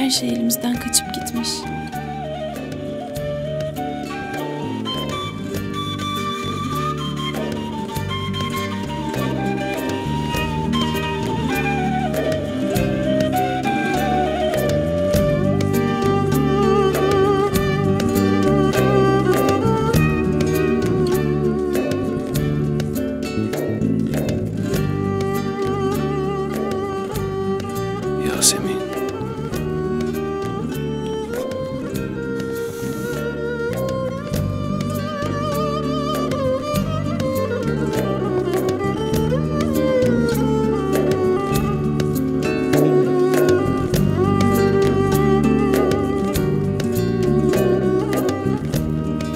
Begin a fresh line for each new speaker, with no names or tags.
Her şey elimizden kaçıp gitmiş. Yasemin.